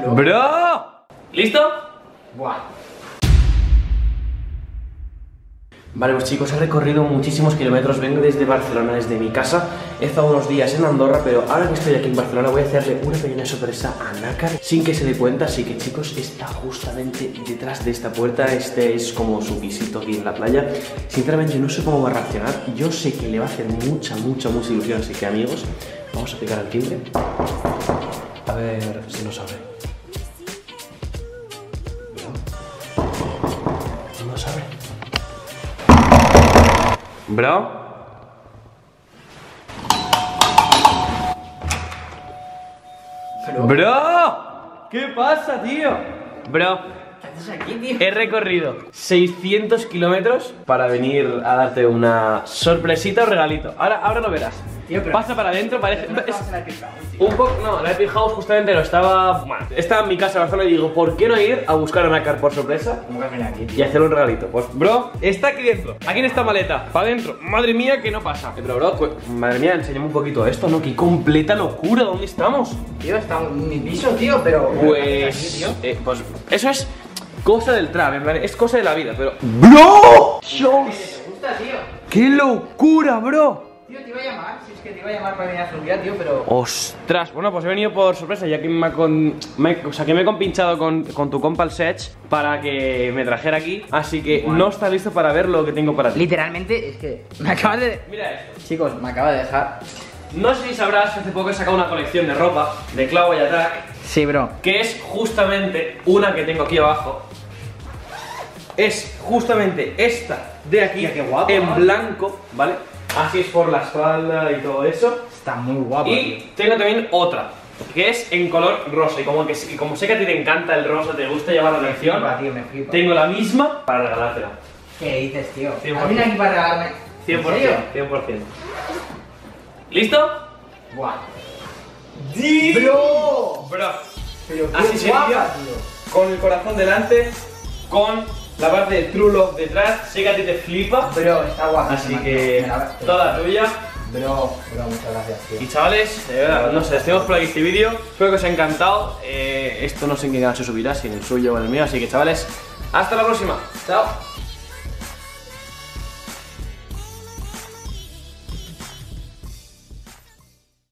Bro. ¿Listo? Buah. Vale, pues chicos, he recorrido muchísimos kilómetros, vengo desde Barcelona, desde mi casa. He estado unos días en Andorra, pero ahora que estoy aquí en Barcelona voy a hacerle una pequeña sorpresa a Nácar sin que se dé cuenta. Así que chicos, está justamente detrás de esta puerta. Este es como su pisito aquí en la playa. Sinceramente no sé cómo va a reaccionar. Yo sé que le va a hacer mucha, mucha, mucha ilusión. Así que amigos, vamos a picar al timbre. A ver si nos abre. Bro. Bro. ¿Qué pasa, tío? Bro. He recorrido 600 kilómetros para venir a darte una sorpresita o regalito. Ahora, ahora lo verás. Tío, pero- Pasa para adentro, parece. No es- estabas en la Epic House, tío. un poco, no, la Epic House justamente lo estaba. Bueno, estaba en mi casa en Barcelona y digo, ¿por qué no ir a buscar a Nácar por sorpresa? ¿Cómo que has venido aquí, y hacerle un regalito. Pues, bro, está aquí dentro. Aquí en esta maleta. Para adentro. Madre mía, que no pasa. Eh, Pero, bro, cu- madre mía, enséñame un poquito esto, ¿no? Qué completa locura. ¿Dónde estamos? Tío, está en mi piso, tío, pero... ¿qué Pues. haces aquí, tío? eh, pues, eso es cosa del trap, en plan, es cosa de la vida, pero. ¡Bro! ¿Qué te gusta, tío? ¡Qué locura, bro! Tío, te iba a llamar, si es que te iba a llamar para venir a Zurgia, tío, pero... Ostras, bueno, pues he venido por sorpresa, ya que me, ha con, me- o sea, que me he compinchado con, con tu compa el Sech para que me trajera aquí. Así que no estás listo para ver lo que tengo para ti. Literalmente, es que me acabas de... Mira esto. Chicos, me acaba de dejar... No sé si sabrás que hace poco he sacado una colección de ropa de Clavo y Attack, Sí, bro. que es justamente una que tengo aquí abajo. Es justamente esta de aquí, Hostia, qué guapo, en ¿no? blanco, ¿vale? Así es por la espalda y todo eso. Está muy guapo, tío. Y tengo también otra, que es en color rosa. Y como, que, y como sé que a ti te encanta el rosa, te gusta llamar la atención, flipa, tío, me flipa. tengo la misma para regalártela. ¿Qué dices, tío? 100%. ¿Has venido aquí para regalarme? 100%, ¿En serio? 100%. ¿Listo? Buah. ¡Bro! Bro. Pero qué Así guapa, tío. Con el corazón delante, con la parte de True Love detrás. Sé que a ti te flipa. Bro, está guapa. Así que toda tuya. Bro, bro, muchas gracias, tío. Y chavales, de verdad, no sé, estemos por aquí este vídeo. Espero que os haya encantado. Eh, esto no sé en qué canal se subirá, si en el suyo o en el mío. Así que chavales, hasta la próxima. Chao.